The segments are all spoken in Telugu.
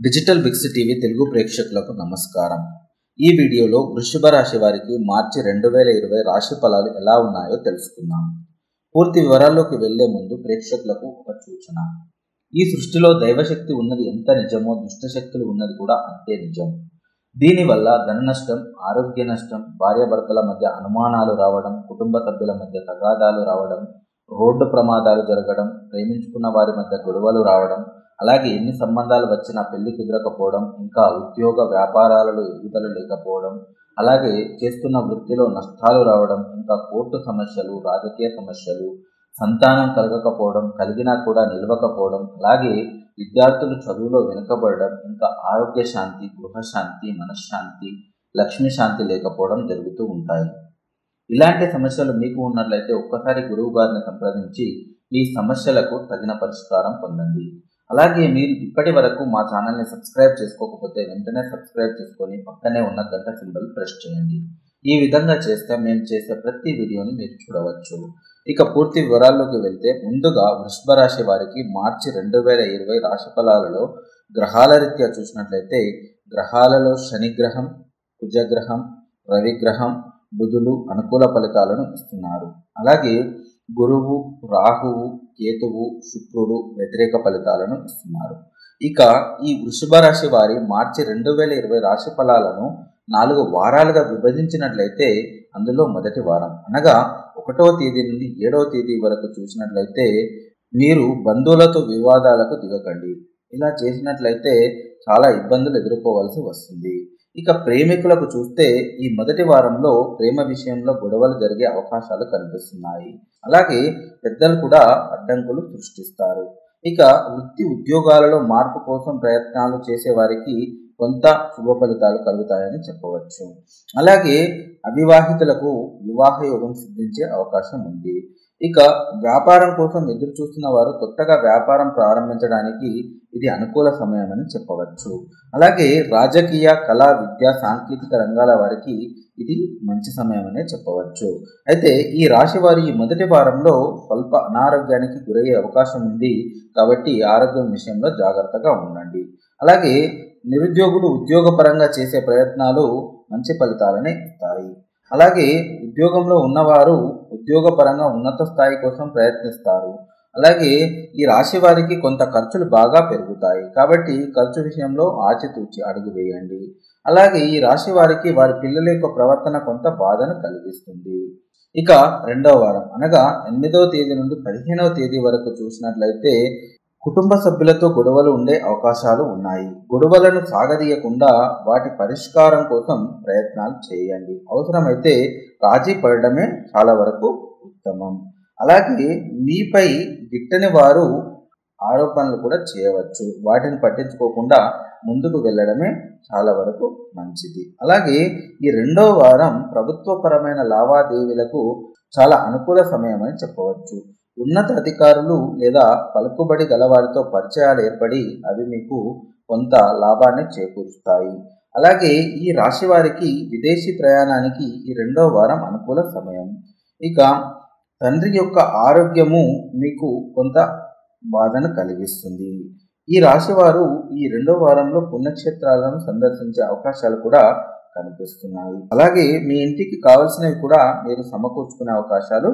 డిజిటల్ బిక్స్ టీవీ తెలుగు ప్రేక్షకులకు నమస్కారం. ఈ వీడియోలో వృషభ రాశి వారికి మార్చి రెండు వేల ఇరవై రాశి ఫలాలు ఎలా ఉన్నాయో తెలుసుకుందాం. పూర్తి వివరాల్లోకి వెళ్ళే ముందు ప్రేక్షకులకు ఒక సూచన. ఈ సృష్టిలో దైవశక్తి ఉన్నది ఎంత నిజమో దుష్టశక్తులు ఉన్నది కూడా అంతే నిజం. దీనివల్ల ధన నష్టం ఆరోగ్య నష్టం భార్యాభర్తల మధ్య అనుమానాలు రావడం కుటుంబ సభ్యుల మధ్య తగాదాలు రావడం రోడ్డు ప్రమాదాలు జరగడం ప్రేమించుకున్న వారి మధ్య గొడవలు రావడం అలాగే ఎన్ని సంబంధాలు వచ్చినా పెళ్ళి కుదరకపోవడం ఇంకా ఉద్యోగ వ్యాపారాలలో ఎదుగుదల లేకపోవడం అలాగే చేస్తున్న వృత్తిలో నష్టాలు రావడం ఇంకా కోర్టు సమస్యలు రాజకీయ సమస్యలు సంతానం కలగకపోవడం కలిగినా కూడా నిలవకపోవడం అలాగే విద్యార్థులు చదువులో వెనుకబడడం ఇంకా ఆరోగ్య శాంతి గృహశాంతి మనశ్శాంతి లక్ష్మీ శాంతి లేకపోవడం జరుగుతూ ఉంటాయి. ఇలాంటి సమస్యలు మీకు ఉన్నట్లయితే ఒక్కసారి గురువు గారిని సంప్రదించి మీ సమస్యలకు తగిన పరిష్కారం పొందండి. అలాగే మీరు ఇప్పటి వరకు మా ఛానల్ని సబ్స్క్రైబ్ చేసుకోకపోతే వెంటనే సబ్స్క్రైబ్ చేసుకొని పక్కనే ఉన్న గంట సింబల్ ప్రెస్ చేయండి. ఈ విధంగా చేస్తే మేము చేసే ప్రతి వీడియోని మీరు చూడవచ్చు. ఇక పూర్తి వివరాల్లోకి వెళ్తే ముందుగా వృషభ రాశి వారికి మార్చి రెండు వేల ఇరవై రాశి ఫలాలలో గ్రహాల రీత్యా చూసినట్లయితే గ్రహాలలో శనిగ్రహం కుజగ్రహం రవిగ్రహం బుధులు అనుకూల ఫలితాలను ఇస్తున్నారు. అలాగే గురువు రాహువు కేతువు శుక్రుడు వ్యతిరేక ఫలితాలను ఇస్తున్నారు. ఇక ఈ వృషభ రాశి వారి మార్చి రెండు వేల ఇరవై రాశి ఫలాలను నాలుగు వారాలుగా విభజించినట్లయితే అందులో మొదటి వారం. అనగా ఒకటో తేదీ నుండి ఏడవ తేదీ వరకు చూసినట్లయితే మీరు బంధువులతో వివాదాలకు దిగకండి. ఇలా చేసినట్లయితే చాలా ఇబ్బందులు ఎదుర్కోవాల్సి వస్తుంది. ఇక ప్రేమికులకు చూస్తే ఈ మొదటి వారంలో ప్రేమ విషయంలో గొడవలు జరిగే అవకాశాలు కనిపిస్తున్నాయి. అలాగే పెద్దలు కూడా అడ్డంకులు సృష్టిస్తారు. ఇక వృత్తి ఉద్యోగాలలో మార్పు కోసం ప్రయత్నాలు చేసే వారికి కొంత శుభ ఫలితాలు కలుగుతాయని చెప్పవచ్చు. అలాగే అవివాహితులకు వివాహ యోగం సిద్ధించే అవకాశం ఉంది. ఇక వ్యాపారం కోసం ఎదురు చూస్తున్న వారు కొత్తగా వ్యాపారం ప్రారంభించడానికి ఇది అనుకూల సమయం అని చెప్పవచ్చు. అలాగే రాజకీయ కళా విద్య సాంకేతిక రంగాల వారికి ఇది మంచి సమయం చెప్పవచ్చు. అయితే ఈ రాశి వారి మొదటి వారంలో స్వల్ప అనారోగ్యానికి గురయ్యే అవకాశం ఉంది కాబట్టి ఆరోగ్యం విషయంలో జాగ్రత్తగా ఉండండి. అలాగే నిరుద్యోగులు ఉద్యోగపరంగా చేసే ప్రయత్నాలు మంచి ఫలితాలనే ఇస్తాయి. అలాగే ఉద్యోగంలో ఉన్నవారు ఉద్యోగపరంగా ఉన్నత స్థాయి కోసం ప్రయత్నిస్తారు. అలాగే ఈ రాశి వారికి కొంత ఖర్చులు బాగా పెరుగుతాయి. కాబట్టి ఖర్చు విషయంలో ఆచితూచి అడుగు వేయండి. అలాగే ఈ రాశి వారికి వారి పిల్లల యొక్క ప్రవర్తన కొంత బాధను కలిగిస్తుంది. ఇక రెండవ వారం. అనగా ఎనిమిదవ తేదీ నుండి పదిహేనవ తేదీ వరకు చూసినట్లయితే కుటుంబ సభ్యులతో గొడవలు ఉండే అవకాశాలు ఉన్నాయి. గొడవలను సాగదీయకుండా వాటి పరిష్కారం కోసం ప్రయత్నాలు చేయండి. అవసరమైతే రాజీ పడడమే చాలా వరకు ఉత్తమం. అలాగే మీపై గిట్టని వారు ఆరోపణలు కూడా చేయవచ్చు. వాటిని పట్టించుకోకుండా ముందుకు వెళ్ళడమే చాలా వరకు మంచిది. అలాగే ఈ రెండో వారం ప్రభుత్వపరమైన లావాదేవీలకు చాలా అనుకూల సమయం అని చెప్పవచ్చు. ఉన్నత అధికారులు లేదా పలుకుబడి గలవారితో పరిచయాలు ఏర్పడి అవి మీకు కొంత లాభాన్ని చేకూరుస్తాయి. అలాగే ఈ రాశి వారికి విదేశీ ప్రయాణానికి ఈ రెండో వారం అనుకూల సమయం. ఇక తండ్రి యొక్క ఆరోగ్యము మీకు కొంత బాధను కలిగిస్తుంది. ఈ రాశివారు ఈ రెండో వారంలో పుణ్యక్షేత్రాలను సందర్శించే అవకాశాలు కూడా కనిపిస్తున్నాయి. అలాగే మీ ఇంటికి కావలసినవి కూడా మీరు సమకూర్చుకునే అవకాశాలు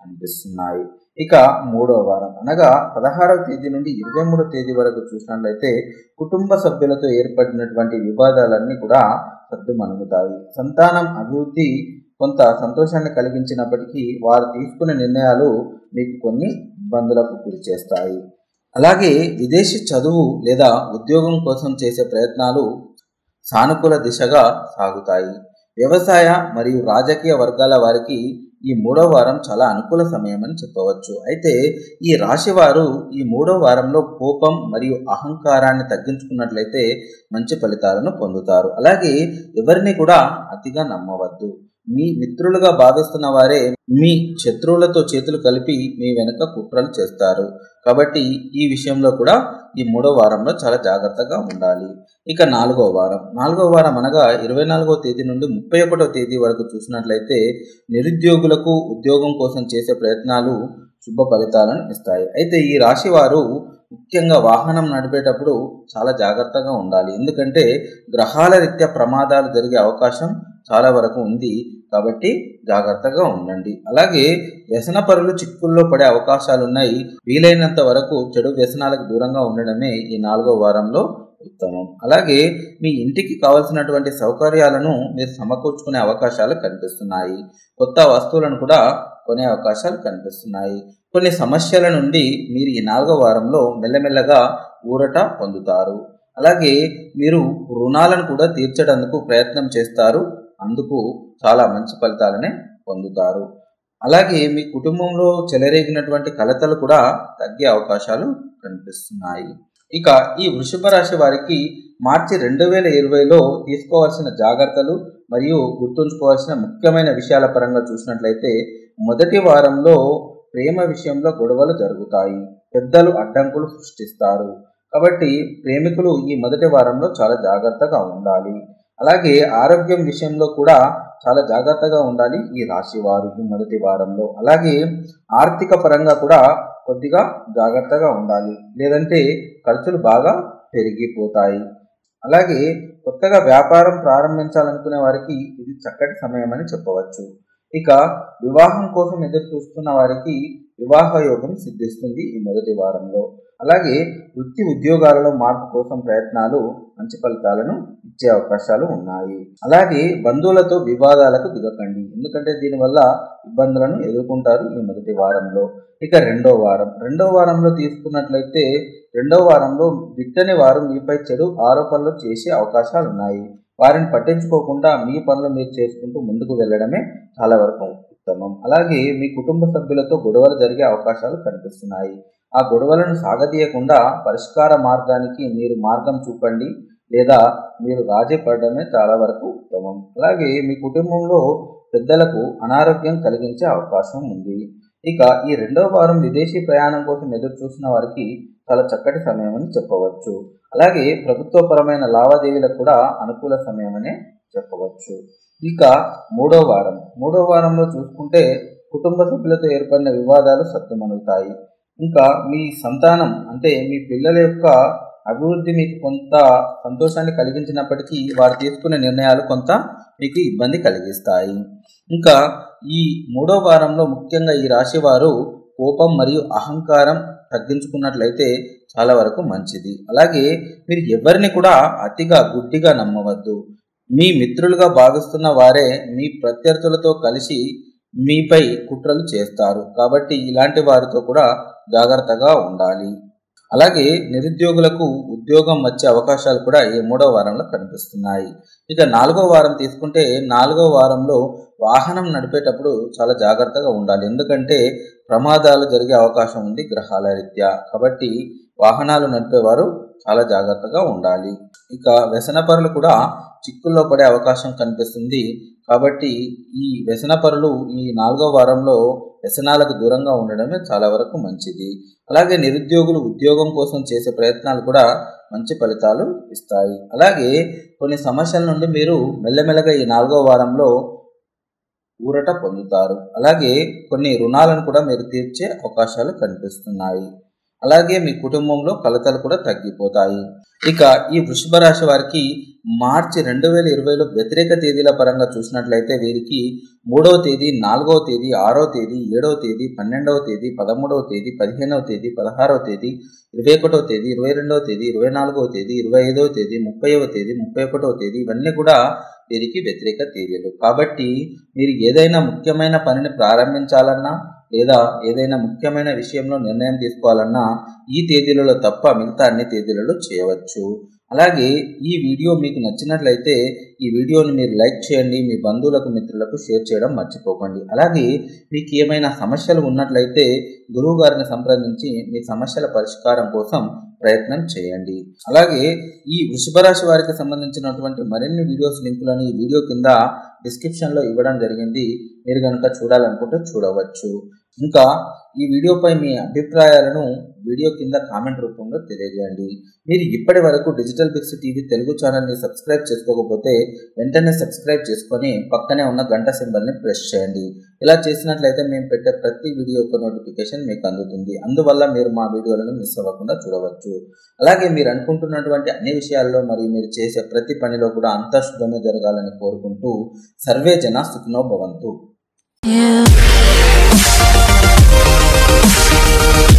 కనిపిస్తున్నాయి. ఇక మూడవ వారం. అనగా పదహారవ తేదీ నుండి ఇరవై మూడో తేదీ వరకు చూసినట్లయితే కుటుంబ సభ్యులతో ఏర్పడినటువంటి వివాదాలన్నీ కూడా సర్దుమణుగుతాయి. సంతానం అభివృద్ధి కొంత సంతోషాన్ని కలిగించినప్పటికీ వారు తీసుకునే నిర్ణయాలు మీకు కొన్ని ఇబ్బందులకు గురి చేస్తాయి. అలాగే విదేశీ చదువు లేదా ఉద్యోగం కోసం చేసే ప్రయత్నాలు సానుకూల దిశగా సాగుతాయి. వ్యవసాయ మరియు రాజకీయ వర్గాల వారికి ఈ మూడో వారం చాలా అనుకూల సమయం అని చెప్పవచ్చు. అయితే ఈ రాశి వారు ఈ మూడో వారంలో కోపం మరియు అహంకారాన్ని తగ్గించుకున్నట్లయితే మంచి ఫలితాలను పొందుతారు. అలాగే ఎవరిని కూడా అతిగా నమ్మవద్దు. మీ మిత్రులుగా భావిస్తున్న వారే మీ శత్రువులతో చేతులు కలిపి మీ వెనుక కుట్రలు చేస్తారు. కాబట్టి ఈ విషయంలో కూడా ఈ మూడో వారంలో చాలా జాగ్రత్తగా ఉండాలి. ఇక నాలుగో వారం. నాలుగో వారం అనగా ఇరవై నాలుగో తేదీ నుండి ముప్పై ఒకటో తేదీ వరకు చూసినట్లయితే నిరుద్యోగులకు ఉద్యోగం కోసం చేసే ప్రయత్నాలు శుభ ఫలితాలను ఇస్తాయి. అయితే ఈ రాశి వారు ముఖ్యంగా వాహనం నడిపేటప్పుడు చాలా జాగ్రత్తగా ఉండాలి. ఎందుకంటే గ్రహాల రీత్యా ప్రమాదాలు జరిగే అవకాశం చాలా వరకు ఉంది. కాబట్టి జాగ్రత్తగా ఉండండి. అలాగే వ్యసన పరులు చిక్కుల్లో పడే అవకాశాలు ఉన్నాయి వీలైనంత వరకు చెడు వ్యసనాలకు దూరంగా ఉండడమే ఈ నాలుగో వారంలో ఉత్తమం. అలాగే మీ ఇంటికి కావలసినటువంటి సౌకర్యాలను మీరు సమకూర్చుకునే అవకాశాలు కనిపిస్తున్నాయి. కొత్త వస్తువులను కూడా కొనే అవకాశాలు కనిపిస్తున్నాయి. కొన్ని సమస్యల నుండి మీరు ఈ నాలుగో వారంలో మెల్లమెల్లగా ఊరట పొందుతారు. అలాగే మీరు రుణాలను కూడా తీర్చడానికి ప్రయత్నం చేస్తారు. అందుకు చాలా మంచి ఫలితాలనే పొందుతారు. అలాగే మీ కుటుంబంలో చెలరేగినటువంటి కలతలు కూడా తగ్గే అవకాశాలు కనిపిస్తున్నాయి. ఇక ఈ వృషభ రాశి వారికి మార్చి రెండు వేల ఇరవైలో తీసుకోవాల్సిన జాగ్రత్తలు మరియు గుర్తుంచుకోవాల్సిన ముఖ్యమైన విషయాల పరంగా చూసినట్లయితే మొదటి వారంలో ప్రేమ విషయంలో గొడవలు జరుగుతాయి. పెద్దలు అడ్డంకులు సృష్టిస్తారు. కాబట్టి ప్రేమికులు ఈ మొదటి వారంలో చాలా జాగ్రత్తగా ఉండాలి. అలాగే ఆరోగ్యం విషయంలో కూడా చాలా జాగ్రత్తగా ఉండాలి. ఈ రాశి వారు ఈ మొదటి వారంలో. అలాగే ఆర్థిక పరంగా కూడా కొద్దిగా జాగ్రత్తగా ఉండాలి. లేదంటే ఖర్చులు బాగా పెరిగిపోతాయి. అలాగే కొత్తగా వ్యాపారం ప్రారంభించాలనుకునే వారికి ఇది చక్కటి సమయం అని చెప్పవచ్చు. ఇక వివాహం కోసం ఎదురు చూస్తున్న వారికి వివాహ యోగం సిద్ధిస్తుంది ఈ మొదటి వారంలో. అలాగే వృత్తి ఉద్యోగాలలో మార్పు కోసం ప్రయత్నాలు మంచి ఫలితాలను ఇచ్చే అవకాశాలు ఉన్నాయి. అలాగే బంధువులతో వివాదాలకు దిగకండి. ఎందుకంటే దీనివల్ల ఇబ్బందులను ఎదుర్కొంటారు ఈ మొదటి వారంలో. ఇక రెండో వారం. రెండో వారంలో తీసుకున్నట్లయితే రెండో వారంలో బిట్టని వారు మీపై చెడు ఆరోపణలు చేసే అవకాశాలు ఉన్నాయి వారిని పట్టించుకోకుండా మీ పనులు మీరు చేసుకుంటూ ముందుకు వెళ్ళడమే చాలా వరకు ఉత్తమం. అలాగే మీ కుటుంబ సభ్యులతో గొడవలు జరిగే అవకాశాలు కనిపిస్తున్నాయి. ఆ గొడవలను సాగదీయకుండా పరిష్కార మార్గానికి మీరు మార్గం చూపండి లేదా మీరు రాజీ పడడమే చాలా వరకు ఉత్తమం. అలాగే మీ కుటుంబంలో పెద్దలకు అనారోగ్యం కలిగించే అవకాశం ఉంది. ఇక ఈ రెండవ వారం విదేశీ ప్రయాణం కోసం ఎదురు చూసిన వారికి చాలా చక్కటి సమయం అని చెప్పవచ్చు. అలాగే ప్రభుత్వపరమైన లావాదేవీలకు కూడా అనుకూల సమయమనే చెప్పవచ్చు. ఇక మూడో వారం. మూడో వారంలో చూసుకుంటే కుటుంబ సభ్యులతో ఏర్పడిన వివాదాలు సత్తుమనుగుతాయి. ఇంకా మీ సంతానం అంటే మీ పిల్లల యొక్క అభివృద్ధి మీకు కొంత సంతోషాన్ని కలిగించినప్పటికీ వారు తీసుకునే నిర్ణయాలు కొంత మీకు ఇబ్బంది కలిగిస్తాయి. ఇంకా ఈ మూడో వారంలో ముఖ్యంగా ఈ రాశి వారు కోపం మరియు అహంకారం తగ్గించుకున్నట్లయితే చాలా వరకు మంచిది. అలాగే మీరు ఎవరిని కూడా అతిగా గుడ్డిగా నమ్మవద్దు. మీ మిత్రులుగా భావిస్తున్న వారే మీ ప్రత్యర్థులతో కలిసి మీపై కుట్రలు చేస్తారు. కాబట్టి ఇలాంటి వారితో కూడా జాగ్రత్తగా ఉండాలి. అలాగే నిరుద్యోగులకు ఉద్యోగం వచ్చే అవకాశాలు కూడా ఈ మూడో వారంలో కనిపిస్తున్నాయి. ఇక నాలుగో వారం తీసుకుంటే నాలుగో వారంలో వాహనం నడిపేటప్పుడు చాలా జాగ్రత్తగా ఉండాలి. ఎందుకంటే ప్రమాదాలు జరిగే అవకాశం ఉంది గ్రహాల రీత్యా. కాబట్టి వాహనాలు నడిపేవారు చాలా జాగ్రత్తగా ఉండాలి. ఇక వ్యసనపరులు కూడా చిక్కుల్లో పడే అవకాశం కనిపిస్తుంది. కాబట్టి ఈ వ్యసనపరులు ఈ నాలుగో వారంలో వ్యసనాలకు దూరంగా ఉండడమే చాలా వరకు మంచిది. అలాగే నిరుద్యోగులు ఉద్యోగం కోసం చేసే ప్రయత్నాలు కూడా మంచి ఫలితాలు ఇస్తాయి. అలాగే కొన్ని సమస్యల నుండి మీరు మెల్లమెల్లగా ఈ నాలుగో వారంలో ఊరట పొందుతారు. అలాగే కొన్ని రుణాలను కూడా మీరు తీర్చే అవకాశాలు కనిపిస్తున్నాయి. అలాగే మీ కుటుంబంలో కలతలు కూడా తగ్గిపోతాయి. ఇక ఈ వృషభ రాశి వారికి మార్చి రెండు వేల ఇరవైలో వ్యతిరేక తేదీల పరంగా చూసినట్లయితే వీరికి మూడవ తేదీ నాలుగవ తేదీ ఆరో తేదీ ఏడవ తేదీ పన్నెండవ తేదీ పదమూడవ తేదీ పదిహేనవ తేదీ పదహారవ తేదీ ఇరవై ఒకటవ తేదీ ఇరవై రెండవ తేదీ ఇరవై నాలుగవ తేదీ ఇరవై ఐదవ తేదీ ముప్పైవ తేదీ ముప్పై ఒకటవ తేదీ ఇవన్నీ కూడా వీరికి వ్యతిరేక తేదీలు. కాబట్టి మీరు ఏదైనా ముఖ్యమైన పనిని ప్రారంభించాలన్నా లేదా ఏదైనా ముఖ్యమైన విషయంలో నిర్ణయం తీసుకోవాలన్నా ఈ తేదీలలో తప్ప మిగతా అన్ని తేదీలలో చేయవచ్చు. అలాగే ఈ వీడియో మీకు నచ్చినట్లయితే ఈ వీడియోని మీరు లైక్ చేయండి మీ బంధువులకు మిత్రులకు షేర్ చేయడం మర్చిపోకండి. అలాగే మీకు ఏమైనా సమస్యలు ఉన్నట్లయితే గురువు గారిని సంప్రదించి మీ సమస్యల పరిష్కారం కోసం ప్రయత్నం చేయండి. అలాగే ఈ వృషభ రాశి వారికి సంబంధించినటువంటి మరిన్ని వీడియోస్ లింకులను ఈ వీడియో కింద డిస్క్రిప్షన్లో ఇవ్వడం జరిగింది. మీరు కనుక చూడాలనుకుంటే చూడవచ్చు. ఇంకా ఈ వీడియోపై మీ అభిప్రాయాలను వీడియో కింద కామెంట్ రూపంలో తెలియజేయండి. మీరు ఇప్పటి వరకు డిజిటల్ బిక్స్ టీవీ తెలుగు ఛానల్ని సబ్స్క్రైబ్ చేసుకోకపోతే వెంటనే సబ్స్క్రైబ్ చేసుకొని పక్కనే ఉన్న గంట సింబల్ని ప్రెస్ చేయండి. ఇలా చేసినట్లయితే మేము పెట్టే ప్రతి వీడియో యొక్క నోటిఫికేషన్ మీకు అందుతుంది. అందువల్ల మీరు మా వీడియోలను మిస్ అవ్వకుండా చూడవచ్చు. అలాగే మీరు అనుకుంటున్నటువంటి అన్ని విషయాల్లో మరియు మీరు చేసే ప్రతి పనిలో కూడా అంతా శుభమే జరగాలని కోరుకుంటూ సర్వే జన సుఖినో భవంతు. Thank you.